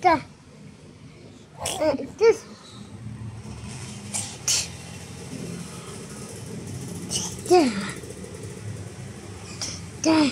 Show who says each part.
Speaker 1: the, Uh, this. Da.